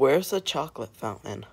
Where's the chocolate fountain?